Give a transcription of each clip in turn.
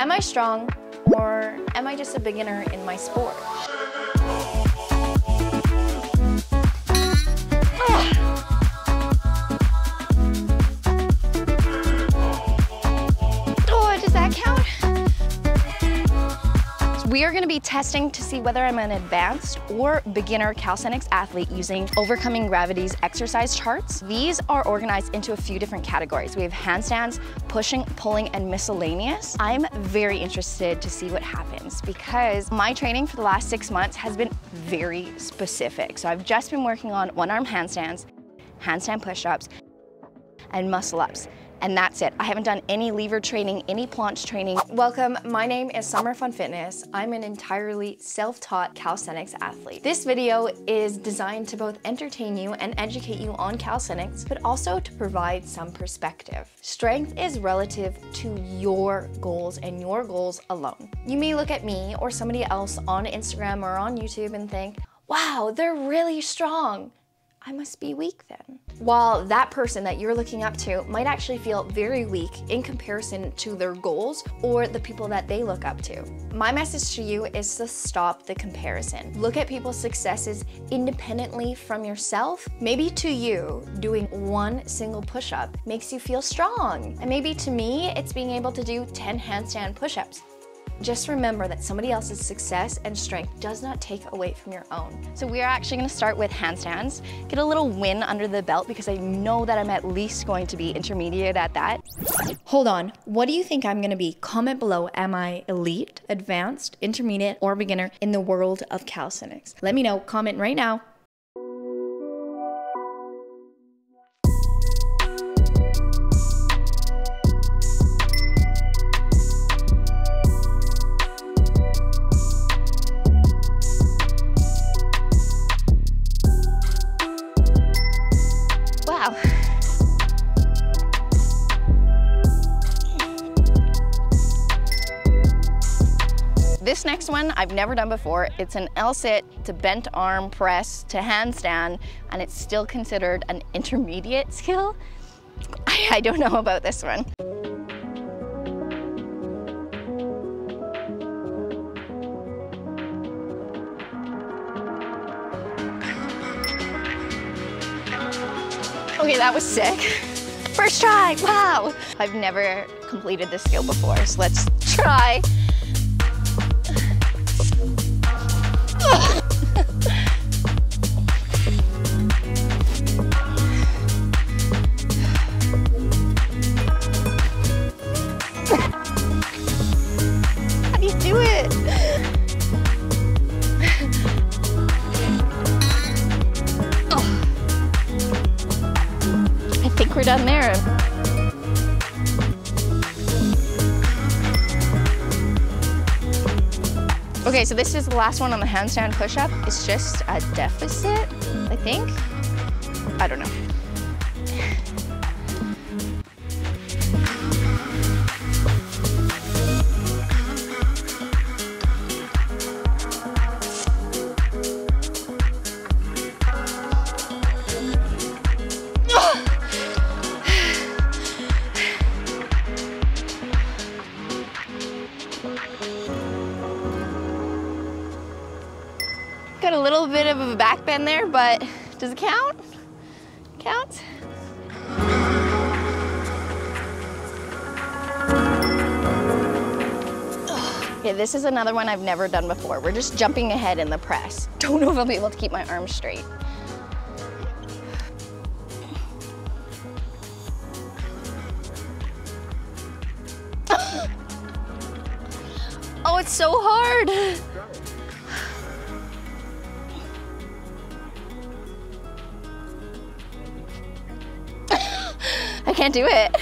Am I strong or am I just a beginner in my sport? We are gonna be testing to see whether I'm an advanced or beginner calisthenics athlete using Overcoming Gravity's exercise charts. These are organized into a few different categories. We have handstands, pushing, pulling, and miscellaneous. I'm very interested to see what happens because my training for the last six months has been very specific. So I've just been working on one arm handstands, handstand push-ups, and muscle ups. And that's it. I haven't done any lever training, any planche training. Welcome, my name is Summer Fun Fitness. I'm an entirely self-taught calisthenics athlete. This video is designed to both entertain you and educate you on calisthenics, but also to provide some perspective. Strength is relative to your goals and your goals alone. You may look at me or somebody else on Instagram or on YouTube and think, wow, they're really strong. I must be weak then. While that person that you're looking up to might actually feel very weak in comparison to their goals or the people that they look up to. My message to you is to stop the comparison. Look at people's successes independently from yourself. Maybe to you, doing one single push-up makes you feel strong. And maybe to me, it's being able to do 10 handstand push-ups. Just remember that somebody else's success and strength does not take away from your own. So we are actually gonna start with handstands, get a little win under the belt because I know that I'm at least going to be intermediate at that. Hold on, what do you think I'm gonna be? Comment below, am I elite, advanced, intermediate, or beginner in the world of calisthenics? Let me know, comment right now. Next one I've never done before. It's an L-sit to bent arm press to handstand, and it's still considered an intermediate skill. I, I don't know about this one. Okay, that was sick. First try, wow. I've never completed this skill before, so let's try. We're done there. Okay, so this is the last one on the handstand push-up. It's just a deficit, I think. I don't know. Got a little bit of a back bend there, but does it count? Count? Okay, this is another one I've never done before. We're just jumping ahead in the press. Don't know if I'll be able to keep my arms straight. oh, it's so hard. Can't do it.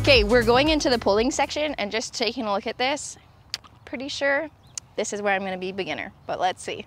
Okay, we're going into the pulling section and just taking a look at this. Pretty sure this is where I'm gonna be beginner, but let's see.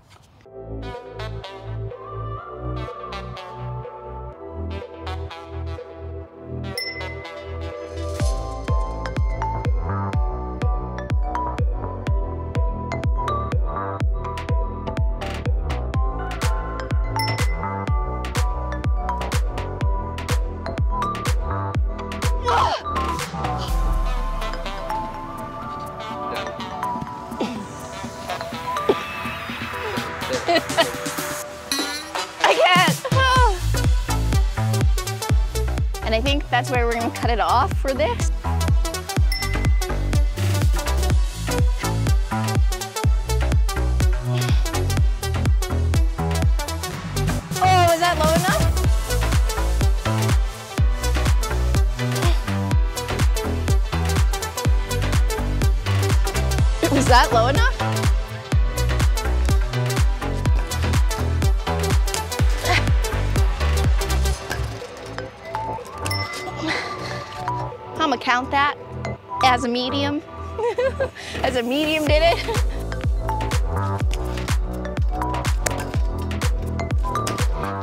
And I think that's where we're gonna cut it off for this. Oh, is that low enough? Was that low enough? Count that as a medium. as a medium did it.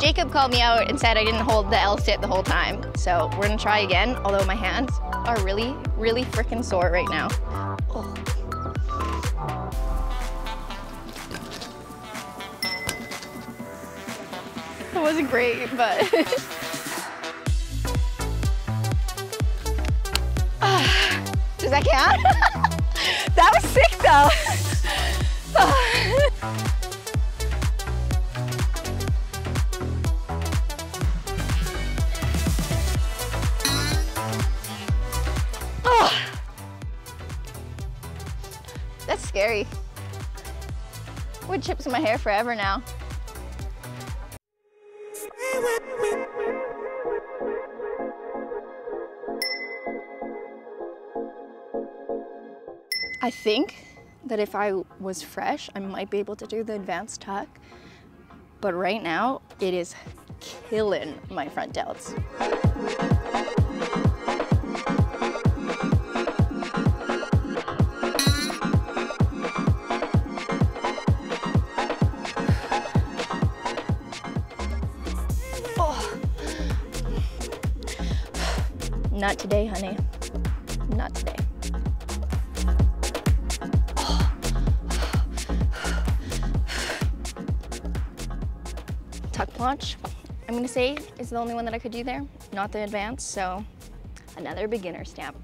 Jacob called me out and said I didn't hold the L sit the whole time. So we're gonna try again, although my hands are really, really freaking sore right now. Oh. It wasn't great, but. Does that count? that was sick though. Oh. That's scary. Wood chips in my hair forever now. I think that if I was fresh, I might be able to do the advanced tuck. But right now, it is killing my front delts. Oh. Not today, honey. Not today. Tuck planche, I'm gonna say is the only one that I could do there, not the advanced, so another beginner stamp.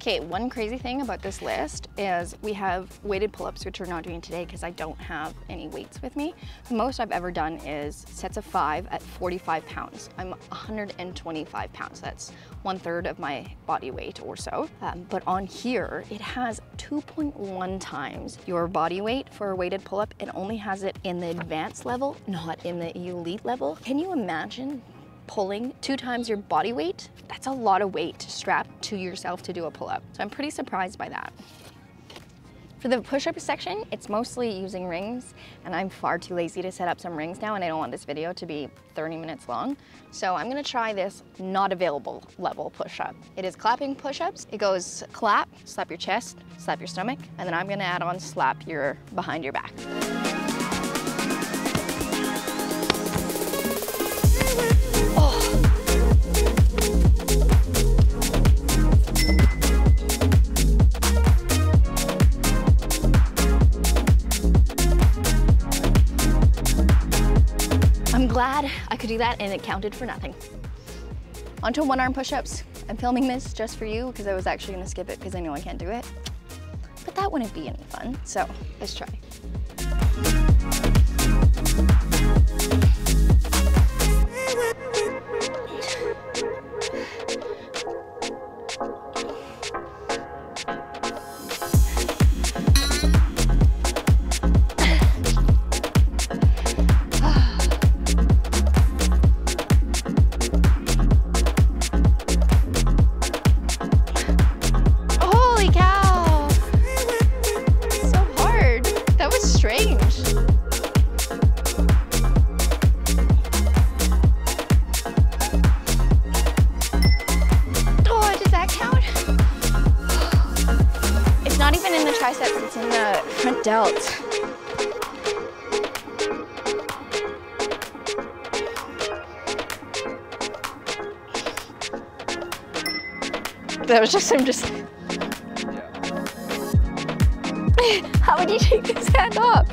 Okay, one crazy thing about this list is we have weighted pull-ups, which we're not doing today because I don't have any weights with me. The most I've ever done is sets of five at 45 pounds. I'm 125 pounds. That's one third of my body weight or so. Um, but on here, it has 2.1 times your body weight for a weighted pull-up. It only has it in the advanced level, not in the elite level. Can you imagine pulling two times your body weight, that's a lot of weight to strap to yourself to do a pull-up. So I'm pretty surprised by that. For the push-up section, it's mostly using rings, and I'm far too lazy to set up some rings now, and I don't want this video to be 30 minutes long. So I'm gonna try this not available level push-up. It is clapping push-ups. It goes clap, slap your chest, slap your stomach, and then I'm gonna add on slap your behind your back. Glad I could do that and it counted for nothing. Onto one arm push-ups. I'm filming this just for you because I was actually gonna skip it because I know I can't do it. But that wouldn't be any fun, so let's try. That was just him just How would you take this hand off?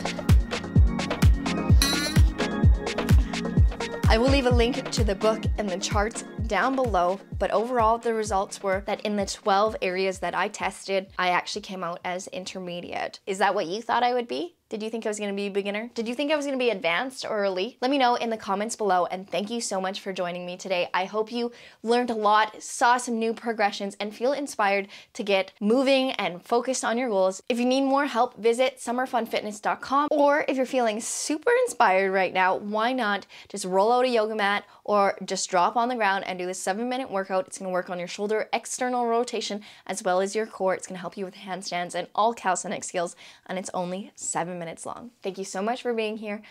I will leave a link to the book and the charts down below, but overall the results were that in the 12 areas that I tested, I actually came out as intermediate. Is that what you thought I would be? Did you think I was gonna be beginner? Did you think I was gonna be advanced or elite? Let me know in the comments below and thank you so much for joining me today. I hope you learned a lot, saw some new progressions, and feel inspired to get moving and focused on your goals. If you need more help, visit summerfunfitness.com or if you're feeling super inspired right now, why not just roll out a yoga mat or just drop on the ground and do this seven minute workout. It's gonna work on your shoulder external rotation as well as your core. It's gonna help you with handstands and all calisthenics skills and it's only seven minutes long. Thank you so much for being here.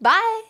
Bye.